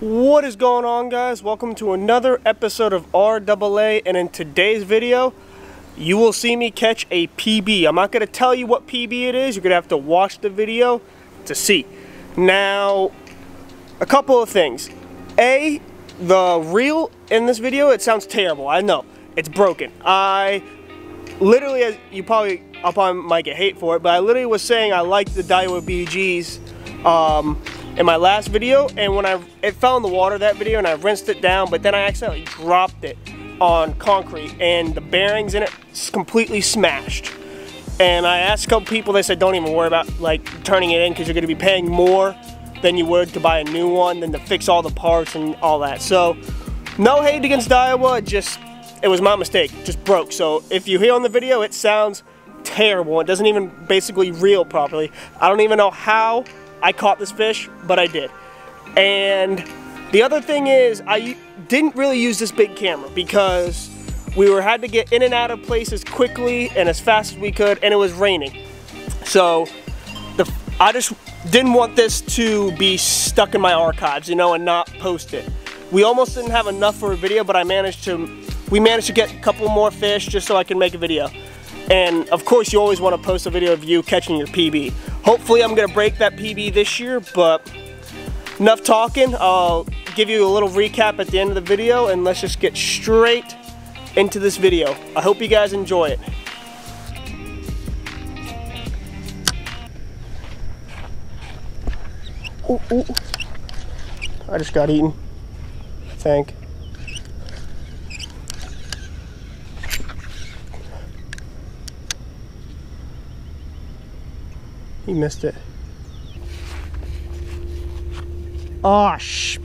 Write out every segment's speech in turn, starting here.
What is going on guys? Welcome to another episode of RAA and in today's video you will see me catch a PB. I'm not going to tell you what PB it is. You're going to have to watch the video to see. Now, a couple of things. A, the reel in this video, it sounds terrible. I know. It's broken. I literally, you probably, I'll probably might get hate for it, but I literally was saying I like the Daiwa BGs um, in my last video and when I it fell in the water that video and I rinsed it down but then I accidentally dropped it on concrete and the bearings in it completely smashed. And I asked a couple people they said don't even worry about like turning it in because you're going to be paying more than you would to buy a new one than to fix all the parts and all that. So no hate against Daiwa just it was my mistake just broke. So if you hear on the video it sounds terrible it doesn't even basically reel properly. I don't even know how I caught this fish, but I did. And the other thing is I didn't really use this big camera because we were had to get in and out of places quickly and as fast as we could and it was raining. So the, I just didn't want this to be stuck in my archives, you know, and not post it. We almost didn't have enough for a video, but I managed to, we managed to get a couple more fish just so I can make a video. And of course you always want to post a video of you catching your PB. Hopefully I'm to break that PB this year, but enough talking. I'll give you a little recap at the end of the video and let's just get straight into this video. I hope you guys enjoy it. Ooh, ooh. I just got eaten, I think. He missed it. Oh, sh.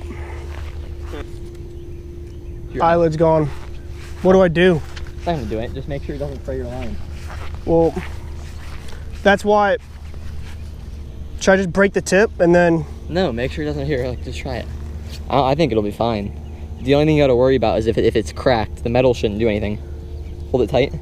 Your eyelet's gone. What do I do? It's not gonna do it. Just make sure it doesn't fray your line. Well, that's why. Should I just break the tip and then? No, make sure it doesn't here. Like, just try it. I, I think it'll be fine. The only thing you gotta worry about is if, it, if it's cracked. The metal shouldn't do anything. Hold it tight.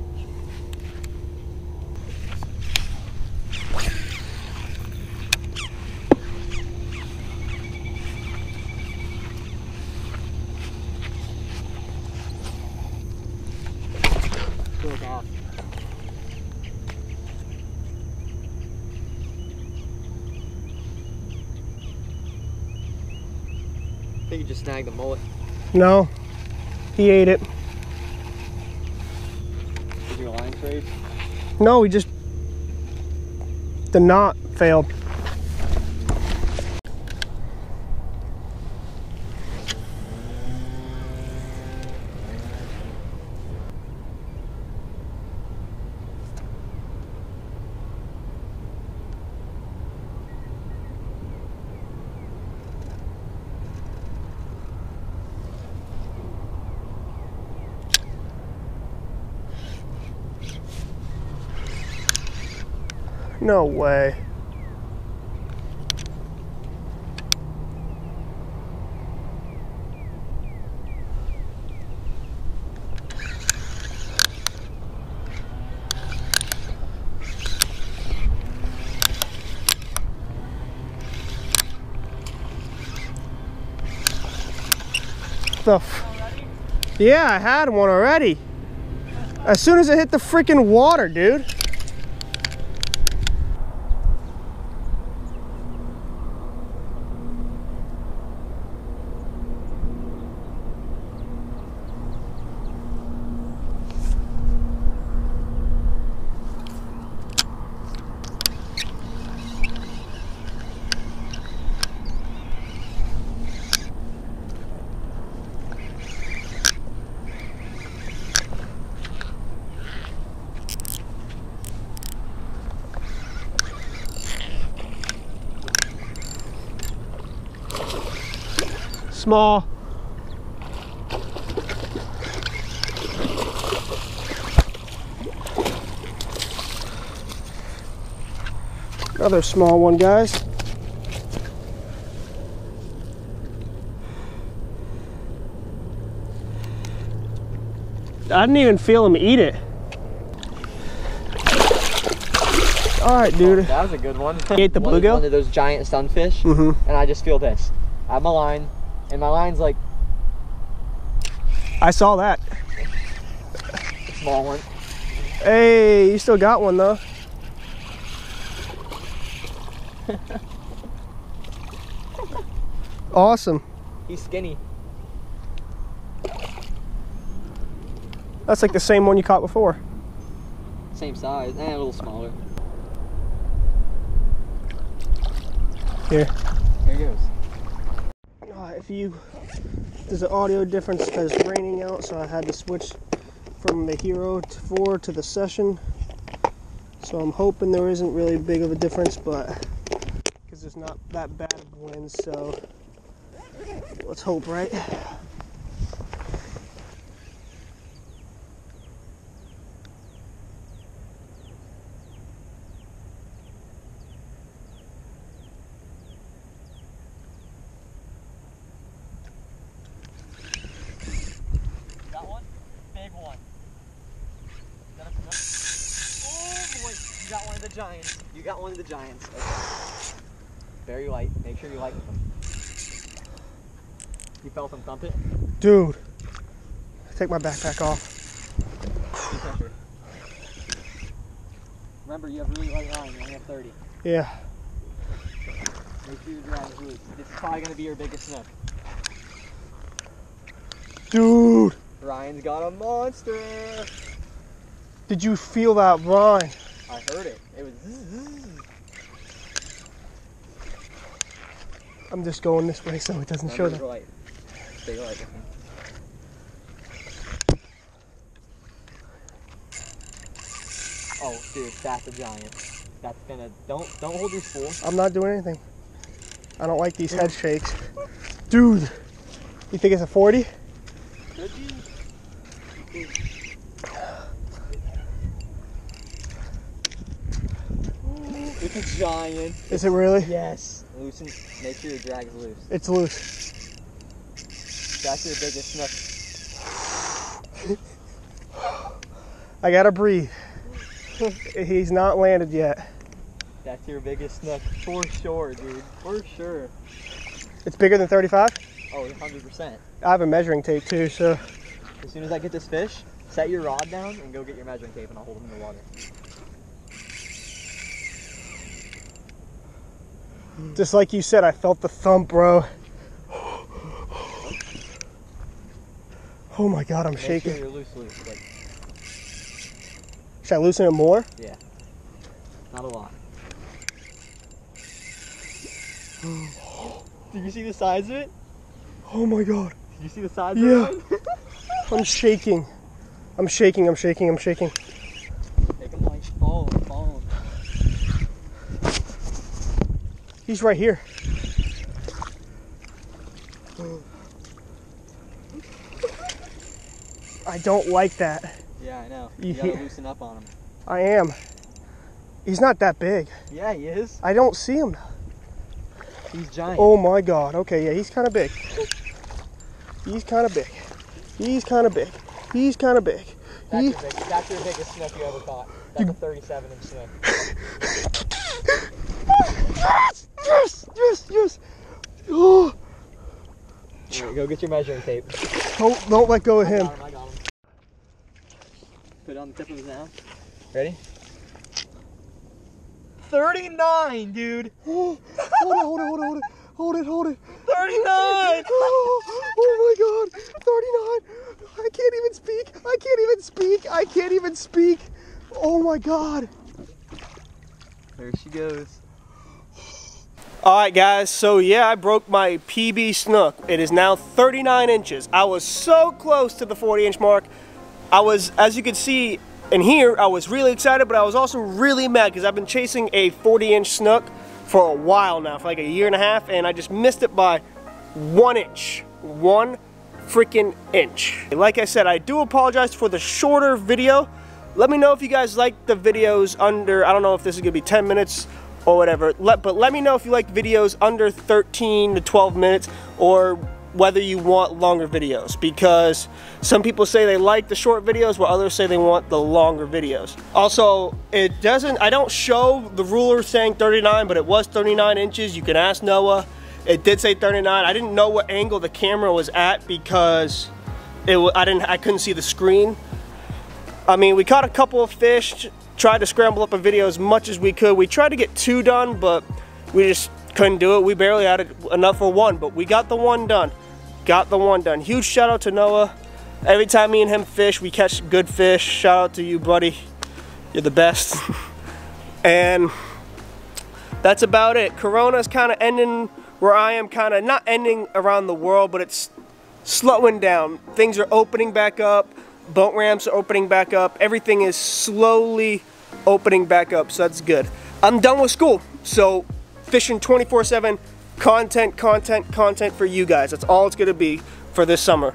I think you just snagged the mullet. No, he ate it. Did your line trade? No, we just the knot failed. No way. The yeah, I had one already. As soon as it hit the freaking water, dude. Small. Another small one, guys. I didn't even feel him eat it. All right, dude. That was a good one. He ate the bluegill? One of those giant sunfish, Mhm. and I just feel this. I have my line, And my line's like I saw that. small one. Hey, you still got one though. awesome. He's skinny. That's like the same one you caught before. Same size, and a little smaller. Here. Here he goes. If you, there's an audio difference because it's raining out, so I had to switch from the Hero 4 to the Session. So I'm hoping there isn't really big of a difference, but because there's not that bad of winds, so let's hope, right? You got one of the giants. You got one of the giants. Okay. Very light. Make sure you light them. You felt them thump it? Dude, take my backpack off. Remember, you have really light line. You only have 30. Yeah. Make sure your drag is loose. This is probably going to be your biggest snook. Dude, Ryan's got a monster. did you feel that line? I heard it. It was. I'm just going this way so it doesn't show that. light. Stay light with me. Oh, dude, that's a giant. That's gonna don't don't hold your spool. I'm not doing anything. I don't like these head shakes. Dude, you think it's a 40? Could you? It's a giant. Is it really? Yes. Loosen. Make sure your drag is loose. It's loose. That's your biggest snook. I gotta breathe. He's not landed yet. That's your biggest snook for sure, dude. For sure. It's bigger than 35? Oh, 100%. I have a measuring tape too, so As soon as I get this fish, set your rod down and go get your measuring tape, and I'll hold him in the water. Just like you said, I felt the thump, bro. Oh my god, I'm Make shaking. sure you're loose, loose. Like, Should I loosen it more? Yeah. Not a lot. Did you see the size of it? Oh my god. Did you see the size Yeah. of it? I'm shaking. I'm shaking, I'm shaking, I'm shaking. Make him like follow him, follow him. He's right here. I don't like that. Yeah, I know. You Yeah. gotta loosen up on him. I am. He's not that big. Yeah, he is. I don't see him. He's giant. Oh my god. Okay, yeah, he's kind of big. He's kind of big. He's kind of big. He's kind of big. that's, He, your big, that's your biggest snook you ever caught. That's a 37 inch snook. yes, yes, yes. Oh, Here, go get your measuring tape. don't, don't let go of I him. him, him. Put it on the tip of his mouth. Ready? 39, dude! hold it, hold it, hold it, hold it, hold it, hold it. 39! Oh, oh my god, 39. I can't even speak. I can't even speak. I can't even speak. Oh my god. There she goes. All right, guys. So yeah, I broke my PB snook. It is now 39 inches. I was so close to the 40 inch mark. I was, as you can see in here, I was really excited, but I was also really mad because I've been chasing a 40 inch snook for a while now, for like a year and a half, and I just missed it by one inch. One freaking inch. Like I said, I do apologize for the shorter video. Let me know if you guys like the videos under, I don't know if this is gonna be 10 minutes or whatever, let, but let me know if you like videos under 13 to 12 minutes or whether you want longer videos because some people say they like the short videos while others say they want the longer videos. Also, it doesn't, I don't show the ruler saying 39, but it was 39 inches. You can ask Noah. It did say 39. I didn't know what angle the camera was at because it I didn't I couldn't see the screen. I mean, we caught a couple of fish, tried to scramble up a video as much as we could. We tried to get two done, but we just couldn't do it. We barely had enough for one, but we got the one done. Got the one done. Huge shout out to Noah. Every time me and him fish, we catch good fish. Shout out to you, buddy. You're the best. and that's about it. Corona's kind of ending where I am kind of not ending around the world, but it's slowing down. Things are opening back up. Boat ramps are opening back up. Everything is slowly opening back up, so that's good. I'm done with school, so fishing 24-7, content, content, content for you guys. That's all it's gonna be for this summer.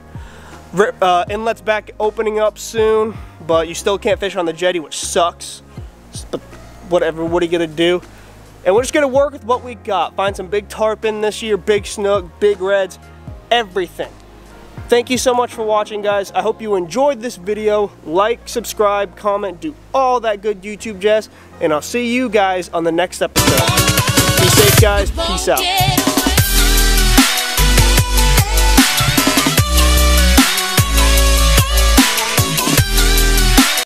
Uh, inlet's back opening up soon, but you still can't fish on the jetty, which sucks. But whatever, what are you gonna do? And we're just gonna work with what we got. Find some big tarpon this year, big snook, big reds, everything. Thank you so much for watching, guys. I hope you enjoyed this video. Like, subscribe, comment, do all that good YouTube jazz. And I'll see you guys on the next episode. Be safe, guys. Peace out.